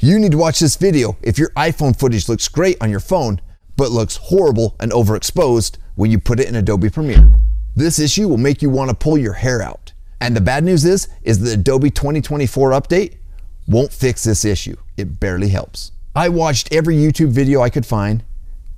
You need to watch this video if your iPhone footage looks great on your phone, but looks horrible and overexposed when you put it in Adobe Premiere. This issue will make you want to pull your hair out. And the bad news is, is the Adobe 2024 update won't fix this issue. It barely helps. I watched every YouTube video I could find.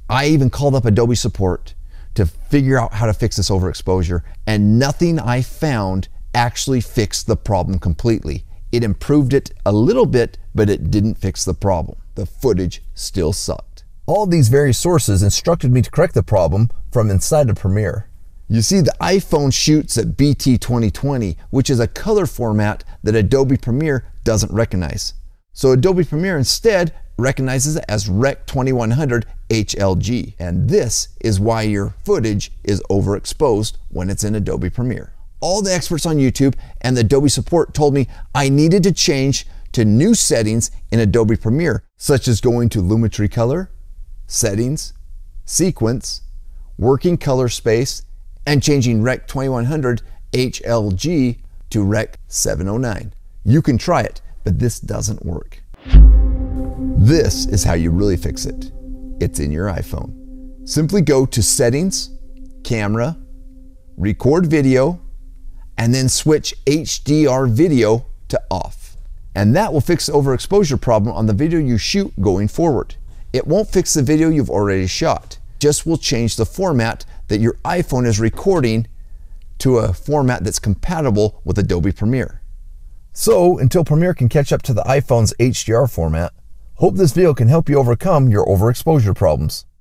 I even called up Adobe support to figure out how to fix this overexposure, and nothing I found actually fixed the problem completely. It improved it a little bit, but it didn't fix the problem. The footage still sucked. All these various sources instructed me to correct the problem from inside of Premiere. You see, the iPhone shoots at BT 2020, which is a color format that Adobe Premiere doesn't recognize. So Adobe Premiere instead recognizes it as Rec 2100 HLG. And this is why your footage is overexposed when it's in Adobe Premiere. All the experts on YouTube and the Adobe support told me I needed to change to new settings in Adobe Premiere, such as going to Lumetri Color, Settings, Sequence, Working Color Space, and changing Rec 2100 HLG to Rec 709. You can try it, but this doesn't work. This is how you really fix it. It's in your iPhone. Simply go to Settings, Camera, Record Video, and then switch HDR video to off. And that will fix the overexposure problem on the video you shoot going forward. It won't fix the video you've already shot, just will change the format that your iPhone is recording to a format that's compatible with Adobe Premiere. So, until Premiere can catch up to the iPhone's HDR format, hope this video can help you overcome your overexposure problems.